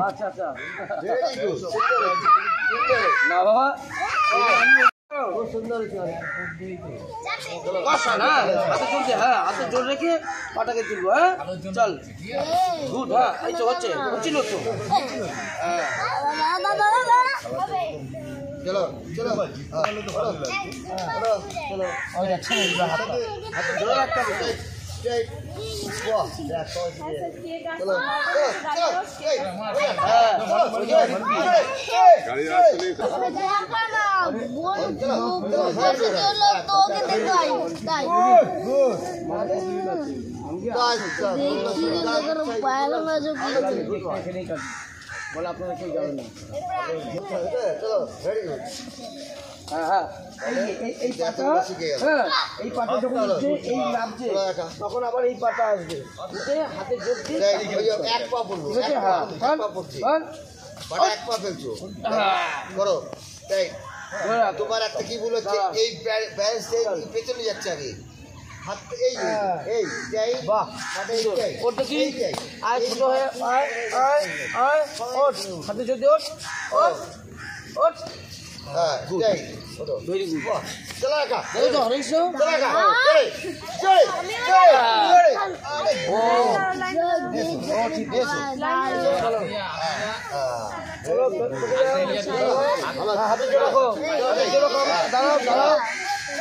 আচ্ছা আচ্ছা না বাবা হ্যাঁ হাতে জোর রেখে পাটাকে তুলবো হ্যাঁ চল। গুড হ্যাঁ এই তো হচ্ছে হচ্ছিল তো হ্যাঁ চলো। চলো। হ্যাঁ, চলো। হাতে জোরে রাখতে হবে স্ট্রেট ওয়াহ দেখ সবাই চলো চলো চলো স্ট্রেট হ্যাঁ ওই যে গাড়ি আসলে এখানেই কাটবে বলে আপনারা কেউ যাবেন না? চলো ভেরি গুড হ্যাঁ হ্যাঁ এই হ্যাঁ এই পাটা যখন উঠছে এই নামছে তখন আবার এই আসবে। উঠে হাতে দিয়ে এক পা পড়ব ঠিক আছে হ্যাঁ। পা, এক পা পড়ছি। হ্যাঁ বাটা এক ফেলছো। হ্যাঁ। করো। তাই তোমার একটা কি দাঁড়াও। এই ব্যালেন্স পেছনে যাচ্ছে আগে। হাত এই হ্যাঁ। এই যাই বাহ ওটা কি? আয় ছোট হয়ে আয় আয় আয় ওঠ। হাতে যদি ওঠ ওঠ ওঠ। হ্যাঁ যাই ভেরি গুড বাহ একা দেখো তো হরেশ চলো একা জয় জয় জয় জয় ও ও। ঠিক আছে চলো হ্যাঁ চলো। হ্যাঁ, হাতে রাখো হাতে রাখো দাঁড়াও দাঁড়াও। হ্যাঁ,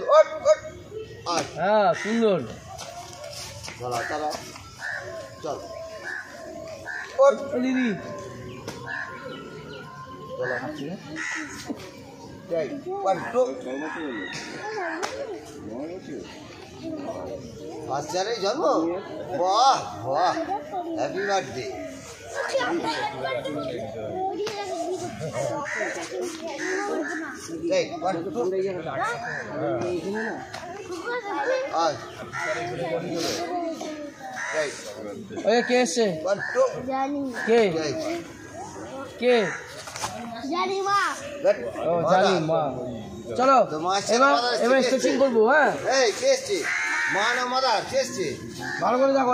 চল ওট ওট হ্যাঁ সুন্দর। চলা তারা চল ওট দিদি। চলো জন্ম বাহ বাহ হ্যাপি বার্থডে যাই ওয়ান টু আয় যাই ওই কে এসছে? কে? কে? ও জানি মা চলো এবার স্ট্রেচিং করব হ্যাঁ? এই কে এসছে? মা না মাদার কে এসছে? ভালো করে দেখো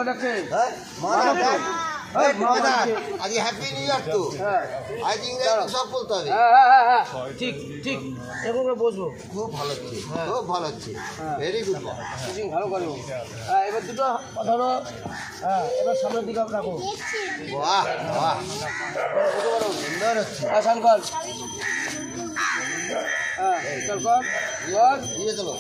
হ্যাঁ মা বলছে। আজকে হ্যাপি নিউ ইয়ার তো হ্যাঁ। আজ ইংরেজি সব বলতে হবে হ্যাঁ হ্যাঁ হ্যাঁ হ্যাঁ। ঠিক ঠিক। এরকম করে বসবো। খুব ভালো হচ্ছে হ্যাঁ। খুব ভালো হচ্ছে হ্যাঁ। ভেরি গুড ভালো করব হ্যাঁ এবার দুটো ধরো হ্যাঁ এবার সামনের দিকে রাখো। বাহ বাহ। সুন্দর হচ্ছে হ্যাঁ শান হ্যাঁ চল কর ওয়ান দিয়ে চলো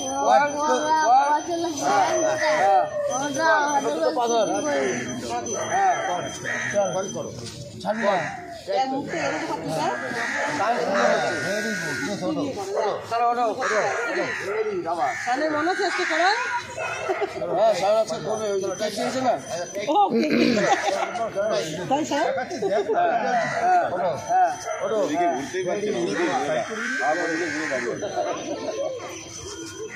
মনে চেষ্টা করো হ্যাঁ সারা আছে করবে ওই ট্যাক্সি আছে না তাই স্যার হ্যাঁ ওটো ঘুরতেই পারছি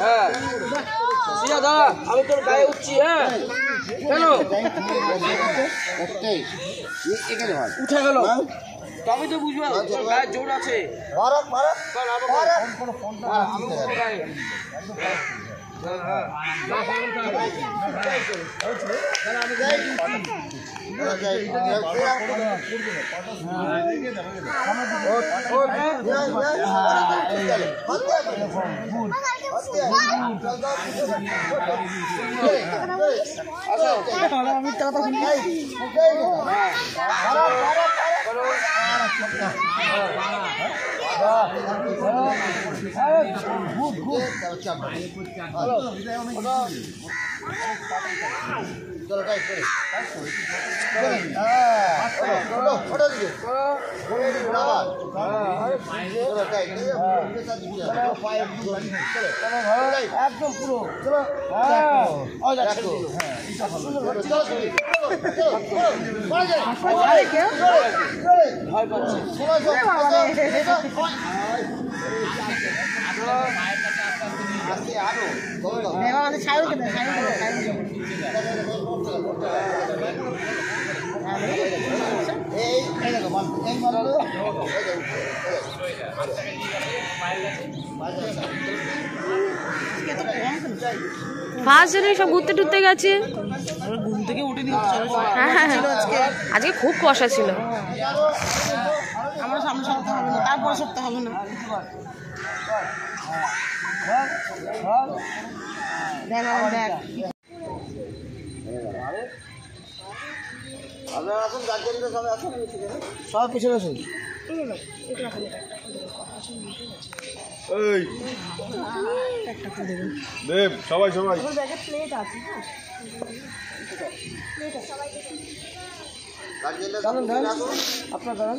হ্যাঁ। দাঁড়া আমি তোর গায়ে উঠছি হ্যাঁ। কেন? উঠে গেল। তবে তো বুঝব তোর গায়ে জোর আছে। মারক মারক কর। হ্যাঁ, আমি বলব গায়ে। হ্যাঁ, হ্যাঁ। হ্যাঁ। হ্যাঁ একদম পুরো হ্যাঁ ভয় পাচ্ছে ফার্স্ট সব ঘুরতে টুরতে গেছে ঘুম থেকে উঠে হ্যাঁ হ্যাঁ হ্যাঁ। আজকে খুব কুয়াশা ছিল আমার সামনে তারপর সপ্তাহ হবে না। দেখ দেখ আপনারা আসুন। গার্জেনরা সবাই আসুন সব পিছনে শুন দেব সবাই আসুন আপনার দাঁড়ান।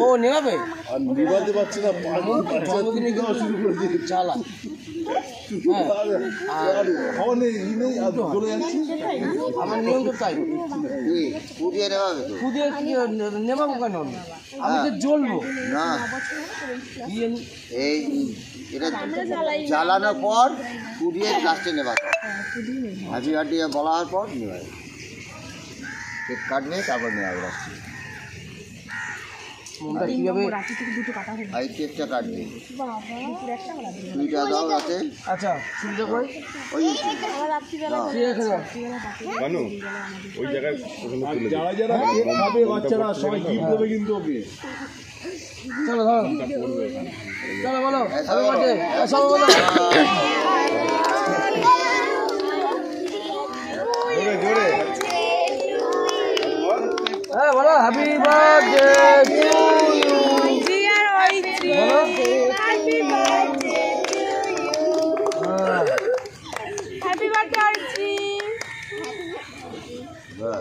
ও নেবে আর নিবাতে পারছে না চালা হ্যাঁ আমার কেন আমি না এই এটা জ্বালানোর পর পুড়িয়ে লাস্টে নেবা হাজি হাঁটি বলা হওয়ার পর নেওয়া কাটবে তারপর নেওয়া হবে মনটা কীভাবে আর এই কেকটা কাটবে। দুইটা দাও রাতে আচ্ছা চিন্তা করে? ওই। ঠিক আছে। মানু ওই জায়গায় যারা খাবে বাচ্চারা সবাই গিফট দেবে কিন্তু ওকে? চলো ধরো চলো বলো। হ্যাপি সবাই বলো। হ্যাঁ বলো happy birthday to you dear Aritri happy birthday to you happy birthday Aritri বাহ